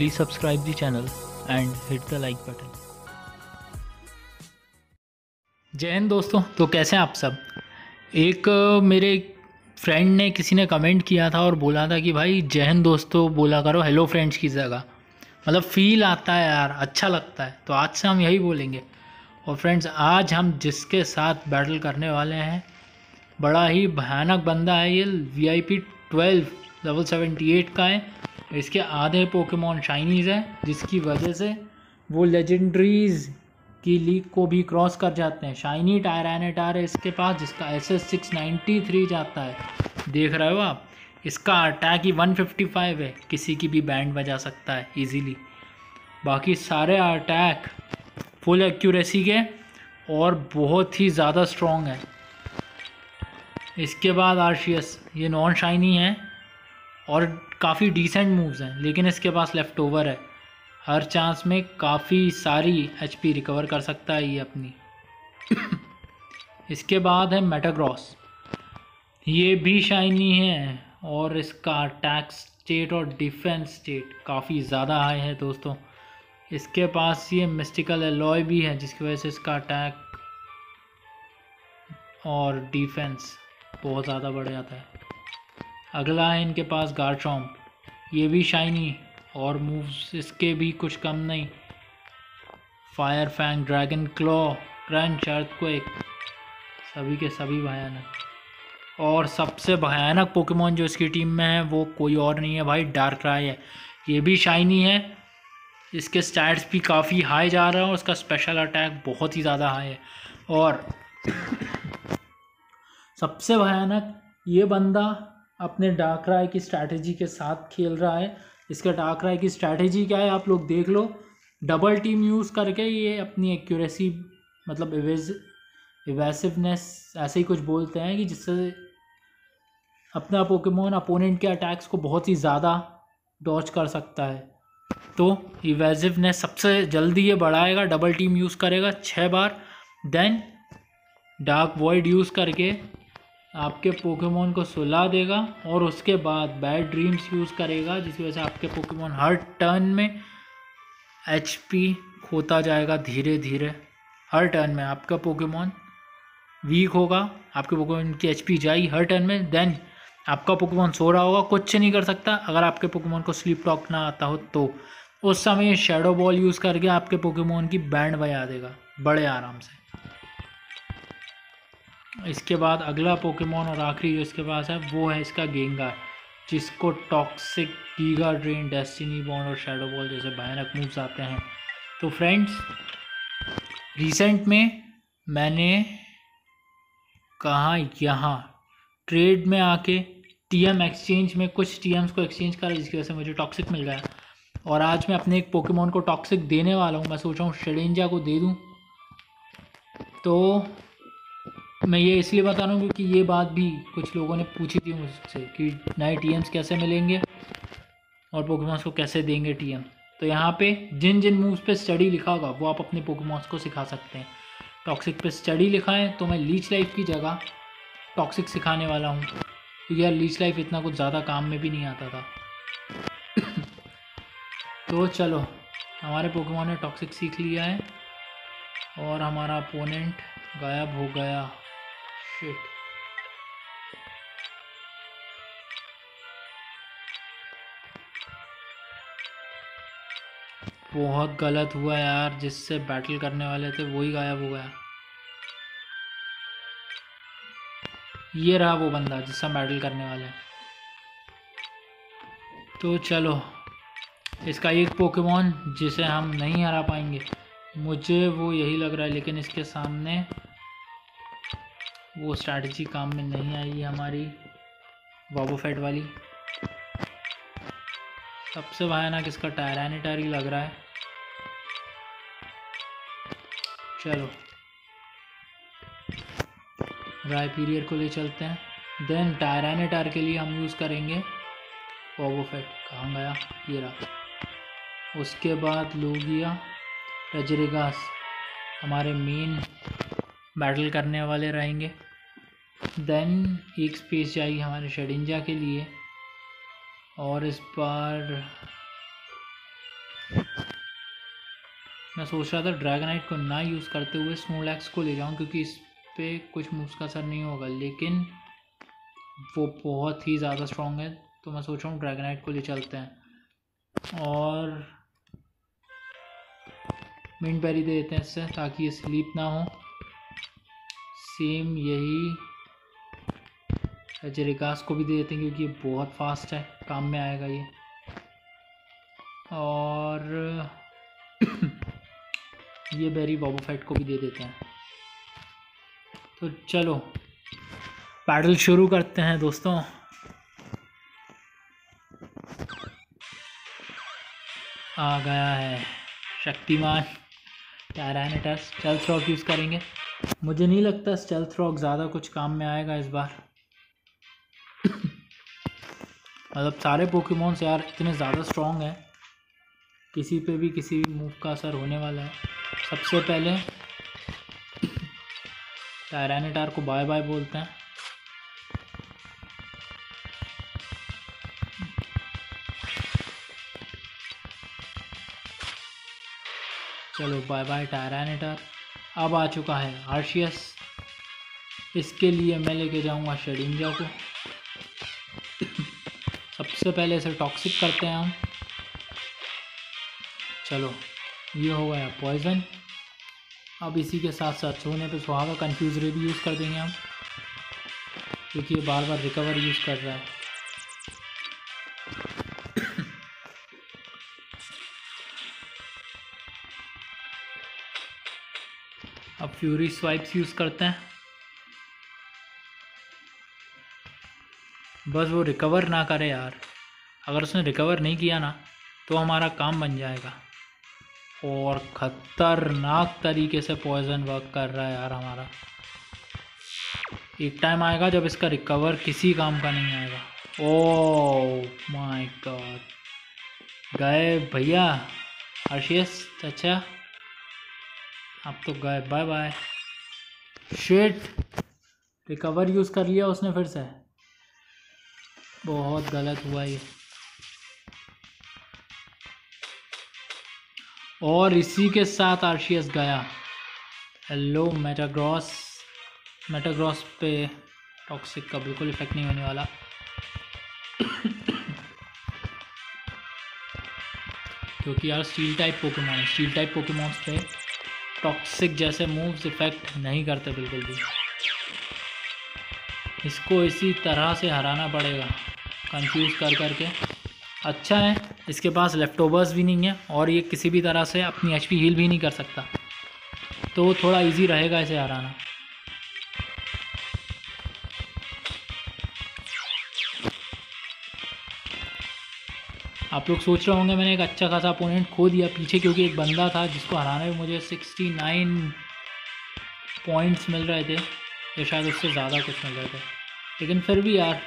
Please subscribe the channel and hit the like button. जय हिंद दोस्तों तो कैसे हैं आप सब? एक मेरे फ्रेंड ने किसी ने कमेंट किया था और बोला था कि भाई, जय हिंद दोस्तों, बोला करो हेलो फ्रेंड्स की जगह। मतलब फील आता है यार अच्छा लगता है। तो आज से हम यही बोलेंगे। और फ्रेंड्स आज हम जिसके साथ बैटल करने वाले हैं, बड़ा ही भयानक बंदा है ये V I P twelve level seventy eight का है। इसके आधे पोकेमोन शाइनीज़ हैं, जिसकी वजह से वो लेजेंड्रीज़ की लीग को भी क्रॉस कर जाते हैं। शाइनी टायरानेटार है इसके पास, जिसका S S six ninety three जाता है। देख रहे हो आप? इसका अटैक ही वन फिफ्टी फाइव है। किसी की भी बैंड बजा सकता है इजीली बाकी सारे अटैक फुल एक्यूरेसी के और बहुत ही ज़्यादा स्ट्रॉन्ग है। इसके बाद आर्शियस ये नॉन शाइनी है। और काफ़ी डिसेंट मूव्स हैं, लेकिन इसके पास लेफ़्ट ओवर है। हर चांस में काफ़ी सारी एचपी रिकवर कर सकता है ये अपनी। इसके बाद है मेटाग्रॉस ये भी शाइनी है और इसका अटैक स्टेट और डिफेंस स्टेट काफ़ी ज़्यादा हाई है दोस्तों। इसके पास ये मिस्टिकल एलॉय भी है, जिसकी वजह से इसका अटैक और डिफेंस बहुत ज़्यादा बढ़ जाता है। अगला है इनके पास गार्चॉम्प ये भी शाइनी और मूव्स इसके भी कुछ कम नहीं। Fire fang dragon claw crunch earthquake सभी के सभी भयानक। और सबसे भयानक पोकेमोन जो इसकी टीम में है, वो कोई और नहीं है भाई डार्क राय है। ये भी शाइनी है। इसके स्टैट्स भी काफ़ी हाई जा रहा है और उसका स्पेशल अटैक बहुत ही ज़्यादा हाई है। और सबसे भयानक ये बंदा अपने डार्क राय की स्ट्रैटेजी के साथ खेल रहा है। इसका डार्क राय की स्ट्रैटेजी क्या है, आप लोग देख लो। डबल टीम यूज़ करके ये अपनी एक्यूरेसी मतलब इवेसिवनेस ऐसे ही कुछ बोलते हैं कि जिससे अपना पोकेमोन अपोनेंट के अटैक्स को बहुत ही ज़्यादा डॉच कर सकता है। तो इवेजिवनेस सबसे जल्दी ये बढ़ाएगा डबल टीम यूज़ करेगा छः बार। देन डार्क वॉइड यूज़ करके आपके पोकेमोन को सुला देगा और उसके बाद बैड ड्रीम्स यूज़ करेगा, जिसकी वजह से आपके पोकेमोन हर टर्न में एचपी खोता जाएगा धीरे धीरे हर टर्न में आपका पोकेमोन वीक होगा, आपके पोकेमोन की एचपी जाएगी हर टर्न में देन आपका पोकेमोन सो रहा होगा, कुछ नहीं कर सकता। अगर आपके पोकेमोन को स्लीप टॉक ना आता हो तो। उस समय शेडो बॉल यूज़ करके आपके पोकेमोन की बैंड बजा देगा, बड़े आराम से। इसके बाद अगला पोकेमोन और आखिरी जो इसके पास है, वो है इसका गेंगा जिसको toxic giga drain destiny bond और शेडो बॉल जैसे भयानक मूव्स आते हैं। तो फ्रेंड्स रिसेंट में मैंने कहा यहाँ ट्रेड में आके टीएम एक्सचेंज में कुछ टीएम्स को एक्सचेंज करा जिसकी वजह से मुझे टॉक्सिक मिल गया और आज मैं अपने एक पोकेमोन को टॉक्सिक देने वाला हूँ, मैं सोच रहा हूँ शेडेंजा को दे दूँ। तो मैं ये इसलिए बता रहा हूँ क्योंकि ये बात भी कुछ लोगों ने पूछी थी मुझसे कि नए टीएम्स कैसे मिलेंगे और पोकेमॉन्स को कैसे देंगे टीएम तो यहाँ पे जिन जिन मूव्स पे स्टडी लिखा होगा, वो आप अपने पोकेमॉन्स को सिखा सकते हैं। टॉक्सिक पे स्टडी लिखा है तो मैं लीच लाइफ की जगह टॉक्सिक सिखाने वाला हूँ। क्योंकि यार लीच लाइफ इतना कुछ ज़्यादा काम में भी नहीं आता था। तो चलो, हमारे पोकेमॉन ने टॉक्सिक सीख लिया है और हमारा अपोनेंट गायब हो गया। शिट बहुत गलत हुआ यार, जिससे बैटल करने वाले थे, वही गायब हो गया। ये रहा वो बंदा जिससे बैटल करने वाले। तो चलो, इसका एक पोकेमोन जिसे हम नहीं हरा पाएँगे। मुझे वो यही लग रहा है, लेकिन इसके सामने वो स्ट्रैटेजी काम में नहीं आई हमारी वाबोफेट वाली। सबसे भयानक इसका टायरानिटर ही लग रहा है। चलो। रायपीरियर को ले चलते हैं। देन टायरानेटार के लिए हम यूज़ करेंगे वाबोफेट कहाँ गया? ये रहा। उसके बाद लोगिया रजरेगास, हमारे मेन बैटल करने वाले रहेंगे। देन एक स्पेस जाएगी हमारे शेडिंजा के लिए। और इस बार मैं सोच रहा था ड्रैगनाइट को ना यूज़ करते हुए स्मोलैक्स को ले जाऊँ, क्योंकि इस पर कुछ मूव्स का असर नहीं होगा, लेकिन वो बहुत ही ज़्यादा स्ट्रॉन्ग है तो मैं सोच रहा हूँ ड्रैगनाइट को ले चलते हैं। और मिंट पैरी दे देते हैं इससे, ताकि ये स्लीप ना हो। सेम यही जरिकास को भी दे देते हैं क्योंकि ये बहुत फास्ट है, काम में आएगा ये। और ये बेरी फैट को भी दे देते हैं। तो चलो पैडल शुरू करते हैं दोस्तों। आ गया है शक्तिमान टैरानेटस स्टेल्थ रॉक यूज़ करेंगे। मुझे नहीं लगता स्टेल्थ रॉक ज़्यादा कुछ काम में आएगा इस बार। मतलब सारे पोकेमोन्स यार इतने ज़्यादा स्ट्रॉन्ग हैं। किसी पे भी किसी भी मूव का असर होने वाला है। सबसे पहले टायरानेटार को बाय बाय बोलते हैं। चलो बाय बाय टायरानेटार अब आ चुका है आर्शियस इसके लिए मैं लेके जाऊँगा शेडिंजा को। सबसे पहले इसे टॉक्सिक करते हैं हम। चलो, ये हो गया पॉइज़न अब इसी के साथ साथ सोने पे सुहागा कंफ्यूज रे भी यूज़ कर देंगे हम। क्योंकि ये बार बार रिकवर यूज़ कर रहा है। अब फ्यूरी स्वाइप्स यूज़ करते हैं। बस वो रिकवर ना करे यार। अगर उसने रिकवर नहीं किया ना तो हमारा काम बन जाएगा। और ख़तरनाक तरीके से पॉइज़न वर्क कर रहा है यार हमारा। एक टाइम आएगा जब इसका रिकवर किसी काम का नहीं आएगा। ओ माय गॉड गए भैया। आशीष अच्छा? अब तो गए बाय बाय शेट रिकवर यूज़ कर लिया उसने फिर से। बहुत गलत हुआ ये। और इसी के साथ आर्शियस गया। हेलो मेटाग्रॉस मेटाग्रॉस पे टॉक्सिक का बिल्कुल इफ़ेक्ट नहीं होने वाला। क्योंकि यार steel type Pokemon steel type Pokemons पे टॉक्सिक जैसे मूव्स इफ़ेक्ट नहीं करते बिल्कुल भी। इसको इसी तरह से हराना पड़ेगा। कंफ्यूज कर करके अच्छा है। इसके पास लेफ़्ट ओवर्स भी नहीं है और ये किसी भी तरह से अपनी एचपी हील भी नहीं कर सकता। तो थोड़ा इजी रहेगा इसे हराना। आप लोग सोच रहे होंगे, मैंने एक अच्छा खासा अपोनेंट खो दिया पीछे क्योंकि एक बंदा था जिसको हराने में मुझे 69 पॉइंट्स मिल रहे थे। या शायद उससे ज़्यादा कुछ मिल रहे थे। लेकिन फिर भी यार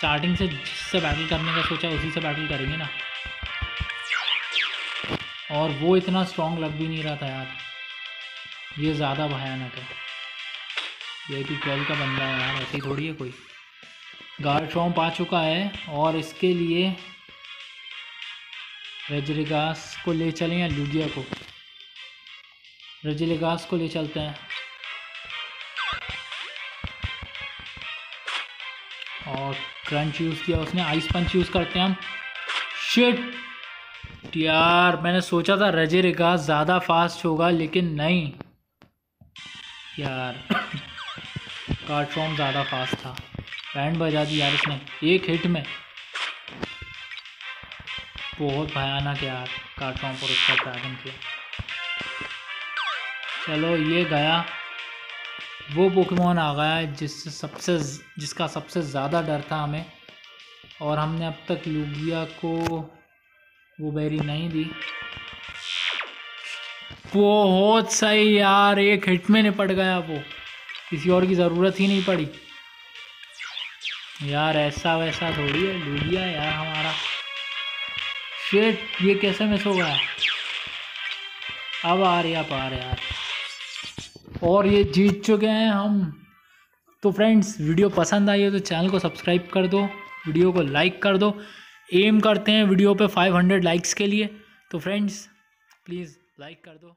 स्टार्टिंग से जिससे बैटल करने का सोचा, उसी से बैटल करेंगे ना। और वो इतना स्ट्रॉन्ग लग भी नहीं रहा था यार। ये ज़्यादा भयानक है। ये कि ट्वेल्व का बंदा है यार, ऐसी थोड़ी है कोई। गार्ड शॉम्प आ चुका है और इसके लिए रजरिगास को ले चलें या लुडिया को? रजरिगास को ले चलते हैं। और क्रंच यूज़ किया उसने, आइस पंच यूज़ करते हैं हम। शिट यार, मैंने सोचा था रजे रिगा ज़्यादा फास्ट होगा, लेकिन नहीं। यार कार्टफॉर्म ज़्यादा फास्ट था। बैंड बजा दी यार इसने एक हिट में। बहुत भयानक यार कार्टफॉर्म पर उसका ड्रैगन किया चलो, ये गया। वो पोकेमोन आ गया है जिससे सबसे जिसका सबसे ज़्यादा डर था हमें। और हमने अब तक लुगिया को वो बेरी नहीं दी। बहुत सही यार, एक हिट में निपट गया वो। किसी और की ज़रूरत ही नहीं पड़ी। यार ऐसा वैसा थोड़ी है लुगिया यार हमारा। शेट ये कैसे मिस हो गया? अब आ रही आप आ रहे यार। और ये जीत चुके हैं हम। तो फ्रेंड्स वीडियो पसंद आई है तो चैनल को सब्सक्राइब कर दो वीडियो को लाइक कर दो। एम करते हैं वीडियो पे 500 लाइक्स के लिए। तो फ्रेंड्स प्लीज़ लाइक कर दो।